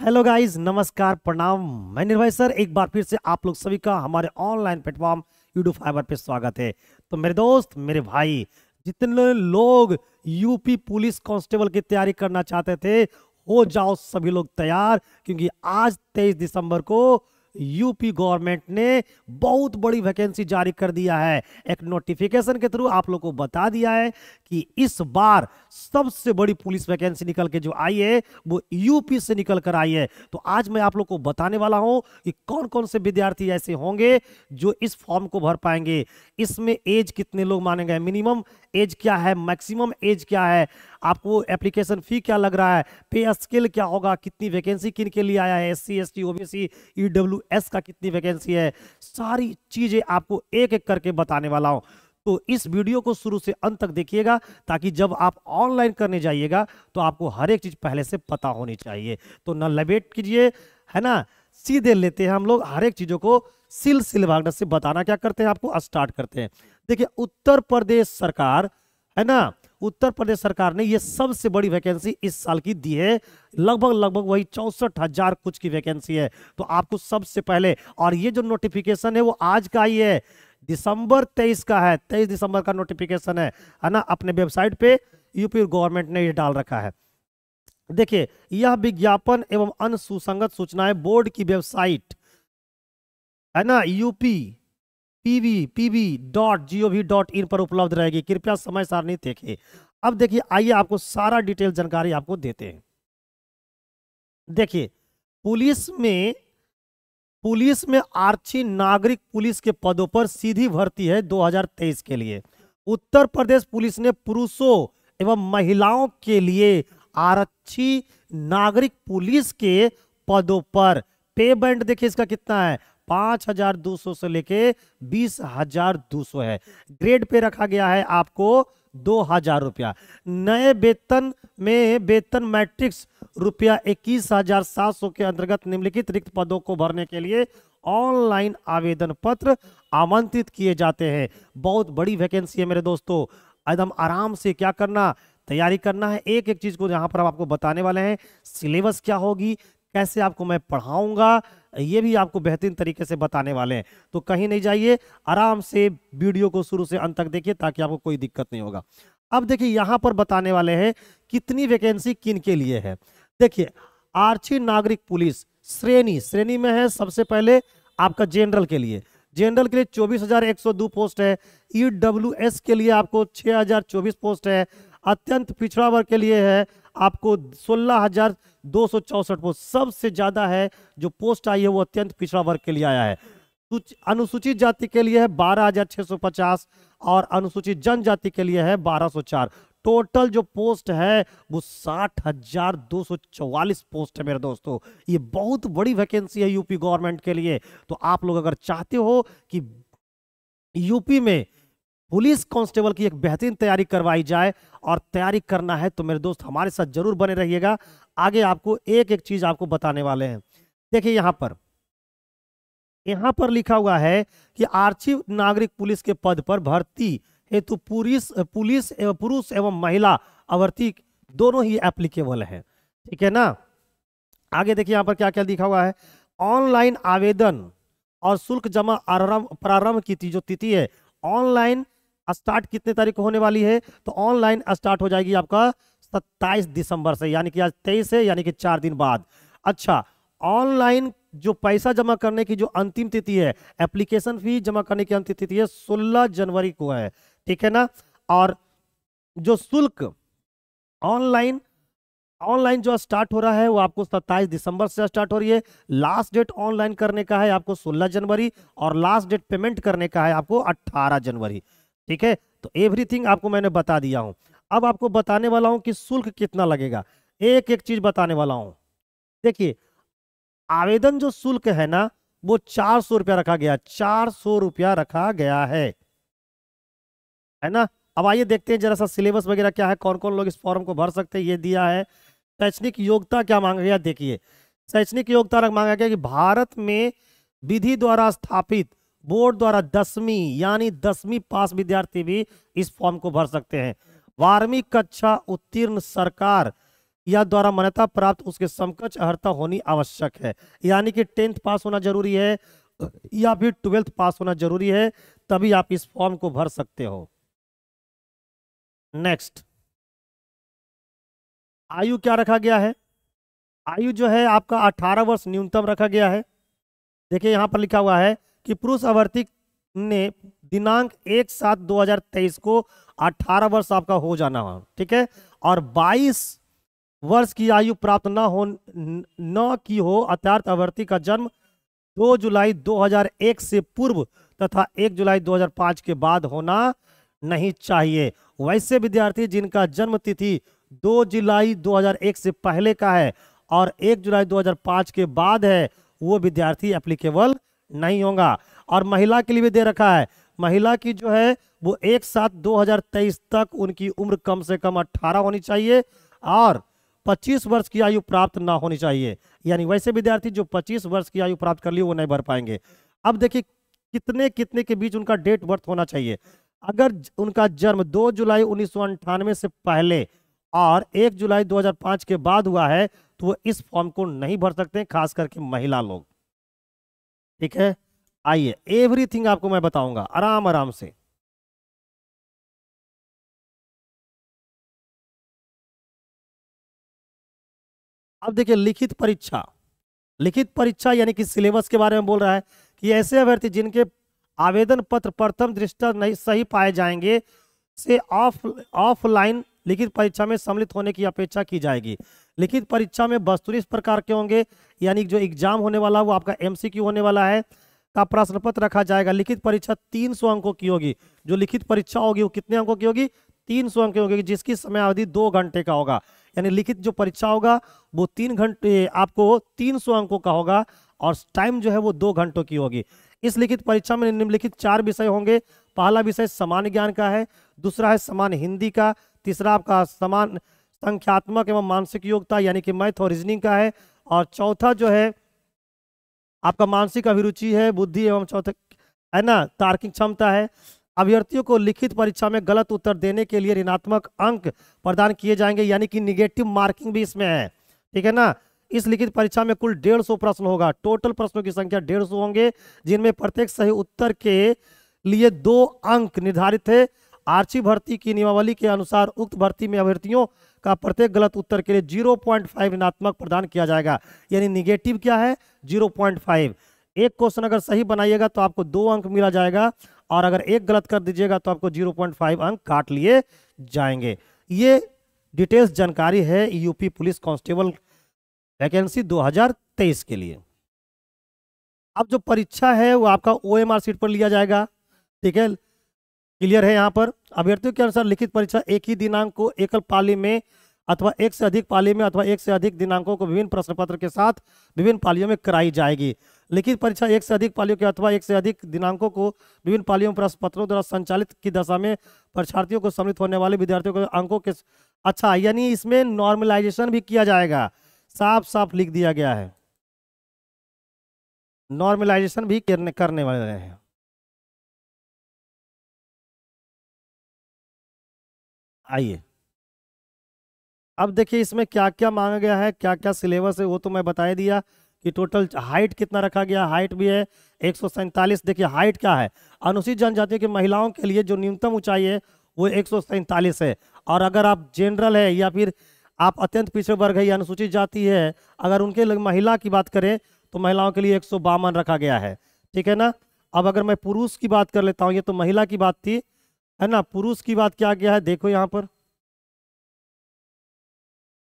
Hello guys, नमस्कार, प्रणाम। मैं निर्भय सर, एक बार फिर से आप लोग सभी का हमारे ऑनलाइन प्लेटफॉर्म यूट्यूब फाइबर पे स्वागत है। तो मेरे दोस्त, मेरे भाई, जितने लोग यूपी पुलिस कांस्टेबल की तैयारी करना चाहते थे, हो जाओ सभी लोग तैयार, क्योंकि आज 23 दिसंबर को यूपी गवर्नमेंट ने बहुत बड़ी वैकेंसी जारी कर दिया है। एक नोटिफिकेशन के थ्रू आप लोग को बता दिया है कि इस बार सबसे बड़ी पुलिस वैकेंसी निकल के जो आई है, वो यूपी से निकल कर आई है। तो आज मैं आप लोग को बताने वाला हूँ कि कौन कौन से विद्यार्थी ऐसे होंगे जो इस फॉर्म को भर पाएँगे। इसमें एज कितने लोग माने गए? मिनिमम एज क्या है? मैक्सिमम एज क्या है? आपको एप्लीकेशन फ़ी क्या लग रहा है? पे स्केल क्या होगा? कितनी वैकेंसी किन के लिए आया है? S C S T OBC EWS का कितनी वैकेंसी है, सारी चीज़ें आपको एक एक करके बताने वाला हूँ। तो इस वीडियो को शुरू से अंत तक देखिएगा, ताकि जब आप ऑनलाइन करने जाइएगा तो आपको हर एक चीज़ पहले से पता होनी चाहिए। तो न लबेट कीजिए, है ना? सीधे लेते हैं हम लोग, हर एक चीज़ों को सिल सिल से बताना क्या करते हैं आपको, स्टार्ट करते हैं। देखिए, उत्तर प्रदेश सरकार, है ना? उत्तर प्रदेश सरकार ने ये सबसे बड़ी वैकेंसी इस साल की दी है। लगभग लगभग वही चौसठ हज़ार कुछ की वैकेंसी है। तो आपको सबसे पहले, और ये जो नोटिफिकेशन है वो आज का ही है। दिसंबर तेईस का है। तेईस दिसंबर का नोटिफिकेशन है है ना? अपने वेबसाइट पे यूपी गवर्नमेंट ने ये डाल रखा है। देखिए, यह विज्ञापन एवं अन्य सुसंगत सूचनाएँ बोर्ड की वेबसाइट, है ना? UP PV PV dot G O V dot in पर उपलब्ध रहेगी। कृपया समय सारणी देखें। अब देखिए, आइए आपको सारा डिटेल जानकारी आपको देते हैं। देखिए, पुलिस में पुलिस में आर्ची नागरिक पुलिस के पदों पर सीधी भर्ती है 2023 के लिए। उत्तर प्रदेश पुलिस ने पुरुषों एवं महिलाओं के लिए आरक्षी नागरिक पुलिस के पदों पर पे बैंड, देखिए इसका कितना है पाँच हज़ार दो सौ से लेके बीस हज़ार दो सौ है। ग्रेड पे रखा गया है आपको दो हज़ार रुपया। नए वेतन में वेतन मैट्रिक्स रुपया इक्कीस हज़ार सात सौ के अंतर्गत निम्नलिखित रिक्त पदों को भरने के लिए ऑनलाइन आवेदन पत्र आमंत्रित किए जाते हैं। बहुत बड़ी वैकेंसी है मेरे दोस्तों। एकदम आराम से क्या करना, तैयारी करना है। एक एक चीज़ को यहाँ पर हम आपको बताने वाले हैं, सिलेबस क्या होगी, कैसे आपको मैं पढ़ाऊँगा ये भी आपको बेहतरीन तरीके से बताने वाले हैं। तो कहीं नहीं जाइए, आराम से वीडियो को शुरू से अंत तक देखिए ताकि आपको कोई दिक्कत नहीं होगा। अब देखिए, यहाँ पर बताने वाले हैं कितनी वैकेंसी किन के लिए है। देखिए, आर्ची नागरिक पुलिस श्रेणी श्रेणी में है सबसे पहले आपका जनरल के लिए। जनरल के लिए चौबीस हज़ार एक सौ दो पोस्ट है ई डब्ल्यू एस के लिए आपको छः हज़ार चौबीस पोस्ट है, अत्यंत पिछड़ा वर्ग के लिए है आपको सोलह हज़ार दो सौ चौसठ पोस्ट सबसे ज़्यादा है जो पोस्ट आई है, वो अत्यंत पिछड़ा वर्ग के लिए आया है। अनुसूचित जाति के लिए है बारह हज़ार छह सौ पचास और अनुसूचित जनजाति के लिए है बारह सौ चार। टोटल जो पोस्ट है, वो साठ हज़ार दो सौ चौवालीस पोस्ट है मेरे दोस्तों। ये बहुत बड़ी वैकेंसी है यूपी गवर्नमेंट के लिए। तो आप लोग अगर चाहते हो कि यूपी में पुलिस कांस्टेबल की एक बेहतरीन तैयारी करवाई जाए और तैयारी करना है तो मेरे दोस्त हमारे साथ ज़रूर बने रहिएगा। आगे आपको एक एक चीज़ आपको बताने वाले हैं। देखिए यहाँ पर। यहाँ पर लिखा हुआ है कि आर्ची नागरिक पुलिस के पद पर भर्ती हेतु पुलिस पुलिस एवं पुरुष एवं महिला अभर्ती दोनों ही एप्लीकेबल है। ठीक है ना? आगे देखिए यहाँ पर क्या क्या लिखा हुआ है। ऑनलाइन आवेदन और शुल्क जमा प्रारंभ की जो तिथि है। ऑनलाइन स्टार्ट कितने तारीख को होने वाली है? तो ऑनलाइन स्टार्ट हो जाएगी आपका सत्ताईस दिसंबर से, यानी कि आज तेईस है यानी कि चार दिन बाद। अच्छा ऑनलाइन जो पैसा जमा करने की जो अंतिम तिथि है एप्लीकेशन फ़ी जमा करने की अंतिम तिथि है 16 जनवरी को है, ठीक है ना? और जो शुल्क ऑनलाइन ऑनलाइन जो स्टार्ट हो रहा है, वो आपको 27 दिसंबर से स्टार्ट हो रही है। लास्ट डेट ऑनलाइन करने का है आपको 16 जनवरी और लास्ट डेट पेमेंट करने का है आपको 18 जनवरी। ठीक है? तो एवरीथिंग आपको मैंने बता दिया हूँ। अब आपको बताने वाला हूँ कि शुल्क कितना लगेगा। एक एक चीज़ बताने वाला हूँ। देखिए, आवेदन जो शुल्क है ना, वो चार सौ रुपया रखा गया, चार सौ रुपया रखा गया है। है ना? अब आइए देखते हैं जरा सा सिलेबस वगैरह क्या है कौन कौन लोग इस फॉर्म को भर सकते हैं, ये दिया है। शैक्षणिक योग्यता क्या मांगा गया, देखिए। शैक्षणिक योग्यता मांगा गया कि भारत में विधि द्वारा स्थापित बोर्ड द्वारा दसवीं, यानी दसवीं पास विद्यार्थी भी इस फॉर्म को भर सकते हैं। बारहवीं कक्षा उत्तीर्ण सरकार, या द्वारा मान्यता प्राप्त उसके समकक्ष अर्हता होनी आवश्यक है। यानी कि टेंथ पास होना ज़रूरी है, या फिर ट्वेल्थ पास होना ज़रूरी है, तभी आप इस फॉर्म को भर सकते हो। नेक्स्ट। आयु क्या रखा गया है? आयु जो है आपका 18 वर्ष न्यूनतम रखा गया है। देखिए यहाँ पर लिखा हुआ है कि पुरुष अभ्यर्थी ने दिनांक एक सात दो हज़ार तेईस को 18 वर्ष आपका हो जाना हो ठीक है? और 22 वर्ष की आयु प्राप्त न हो, न की हो अत्यार्थ अभ्यर्थी का जन्म 2 जुलाई 2001 से पूर्व तथा 1 जुलाई 2005 के बाद होना नहीं चाहिए। वैसे विद्यार्थी जिनका जन्म तिथि 2 जुलाई 2001 से पहले का है और 1 जुलाई 2005 के बाद है, वो विद्यार्थी एप्लीकेबल नहीं होगा। और महिला के लिए भी दे रखा है। महिला की जो है, वो एक सात 2023 तक उनकी उम्र कम से कम 18 होनी चाहिए और 25 वर्ष की आयु प्राप्त ना होनी चाहिए। यानी वैसे विद्यार्थी जो 25 वर्ष की आयु प्राप्त कर ली वो नहीं भर पाएँगे। अब देखिए, कितने कितने के बीच उनका डेट बर्थ होना चाहिए। अगर उनका जन्म 2 जुलाई उन्नीस से पहले और 1 जुलाई 2005 के बाद हुआ है तो वो इस फॉर्म को नहीं भर सकते, खास करके महिला लोग। ठीक है? आइए एवरीथिंग आपको मैं बताऊँगा, आराम आराम से। अब देखिए, लिखित परीक्षा। लिखित परीक्षा यानी कि सिलेबस के बारे में बोल रहा है कि ऐसे अभ्यर्थी जिनके आवेदन पत्र प्रथम दृष्टा नहीं, सही पाए जाएँगे, से ऑफ़ ऑफलाइन लिखित परीक्षा में सम्मिलित होने की अपेक्षा की जाएगी। लिखित परीक्षा में वस्तुनिष्ठ प्रकार के होंगे, यानी जो एग्ज़ाम होने वाला वो आपका एमसीक्यू होने वाला है, का प्रश्न पत्र रखा जाएगा। लिखित परीक्षा 300 अंकों की होगी। जो लिखित परीक्षा होगी, वो कितने अंकों की होगी? 300 अंक की होगी, जिसकी समय अवधि दो घंटे का होगा। यानी लिखित जो परीक्षा होगा, वो तीन घंटे, आपको 300 अंकों का होगा और टाइम जो है वो दो घंटों की होगी। इस लिखित परीक्षा में निम्नलिखित चार विषय होंगे। पहला विषय समान ज्ञान का है, दूसरा है समान हिंदी का तीसरा आपका समान संख्यात्मक एवं मानसिक योग्यता, यानी कि मैथ और रीजनिंग का है। और चौथा जो है, आपका मानसिक अभिरुचि है, बुद्धि एवं चौथा, है ना, तार्किक क्षमता है। अभ्यर्थियों को लिखित परीक्षा में गलत उत्तर देने के लिए ऋणात्मक अंक प्रदान किए जाएँगे, यानी कि निगेटिव मार्किंग भी इसमें है। ठीक है ना? इस लिखित परीक्षा में कुल डेढ़ सौ प्रश्न होगा। टोटल प्रश्नों की संख्या डेढ़ सौ होंगे, जिनमें प्रत्येक सही उत्तर के लिए दो अंक निर्धारित है। आर्ची भर्ती की नियमावली के अनुसार उक्त भर्ती में अभ्यर्थियों का प्रत्येक गलत उत्तर के लिए 0.5 ऋणात्मक प्रदान किया जाएगा। यानी निगेटिव क्या है? 0.5 एक क्वेश्चन अगर सही बनाइएगा तो आपको दो अंक मिला जाएगा और अगर एक गलत कर दीजिएगा तो आपको 0.5 अंक काट लिए जाएँगे। ये डिटेल्स जानकारी है यूपी पुलिस कांस्टेबल वैकेंसी 2023 के लिए। अब जो परीक्षा है वो आपका ओ सीट पर लिया जाएगा। ठीक है? क्लियर है यहाँ पर? अभ्यर्थियों के अनुसार लिखित परीक्षा एक ही दिनांक को एकल पाली में अथवा एक से अधिक पाली में अथवा एक से अधिक दिनांकों को विभिन्न प्रश्न पत्र के साथ विभिन्न पालियों में कराई जाएगी। लिखित परीक्षा एक से अधिक पालियों के अथवा एक से अधिक दिनांकों को विभिन्न पालियों में प्रश्न पत्रों द्वारा संचालित की दशा में परीक्षार्थियों को सम्मिलित होने वाले विद्यार्थियों के अंकों के अच्छा यानी इसमें नॉर्मलाइजेशन भी किया जाएगा। साफ़ साफ़ लिख दिया गया है। नॉर्मलाइजेशन भी करने वाले हैं। आइए। अब देखिए इसमें क्या क्या मांगा गया है क्या क्या सिलेबस है, वो तो मैं बता दिया कि टोटल हाइट कितना रखा गया, हाइट भी है, एक सौ सैंतालीस, देखिए हाइट क्या है? अनुसूचित जनजाति की महिलाओं के लिए जो न्यूनतम ऊंचाई है, वो एक है। और अगर आप जनरल है या फिर आप अत्यंत पिछड़े वर्ग है या अनुसूचित जाति है, अगर उनके महिला की बात करें तो महिलाओं के लिए एक सौ बावन रखा गया है। ठीक है ना? अब अगर मैं पुरुष की बात कर लेता हूँ, ये तो महिला की बात थी है ना? पुरुष की बात क्या गया है? देखो यहाँ पर।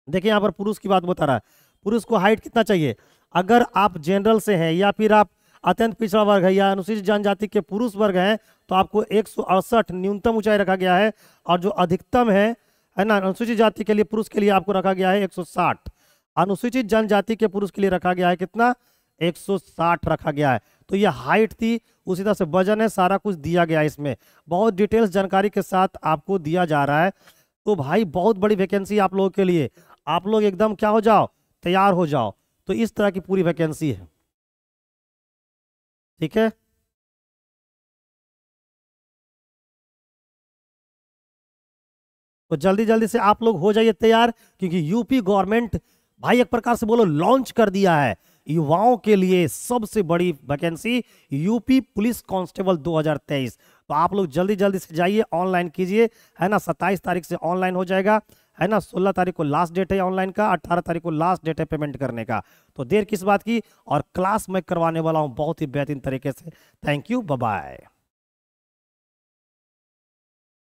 देखिए यहाँ पर पुरुष की बात बता रहा है। पुरुष को हाइट कितना चाहिए? अगर आप जनरल से हैं या फिर आप अत्यंत पिछड़ा वर्ग है या अनुसूचित जनजाति के पुरुष वर्ग हैं तो आपको एक सौ अड़सठ न्यूनतम ऊंचाई रखा गया है और जो अधिकतम है है ना, अनुसूचित जाति के लिए पुरुष के लिए आपको रखा गया है 160 अनुसूचित जनजाति के पुरुष के लिए रखा गया है कितना? 160 रखा गया है। तो ये हाइट थी, उसी तरह से वज़न है, सारा कुछ दिया गया इसमें। बहुत डिटेल्स जानकारी के साथ आपको दिया जा रहा है। तो भाई, बहुत बड़ी वैकेंसी आप लोगों के लिए। आप लोग एकदम क्या हो जाओ, तैयार हो जाओ। तो इस तरह की पूरी वैकेंसी है। ठीक है? तो जल्दी जल्दी से आप लोग हो जाइए तैयार, क्योंकि यूपी गवर्नमेंट भाई एक प्रकार से बोलो लॉन्च कर दिया है। युवाओं के लिए सबसे बड़ी वैकेंसी यूपी पुलिस कांस्टेबल 2023 तो आप लोग जल्दी जल्दी से जाइए, ऑनलाइन कीजिए, है ना? 27 तारीख से ऑनलाइन हो जाएगा, है ना? 16 तारीख को लास्ट डेट है ऑनलाइन का 18 तारीख को लास्ट डेट है पेमेंट करने का। तो देर किस बात की? और क्लास मैं करवाने वाला हूँ बहुत ही बेहतरीन तरीके से। Thank you bye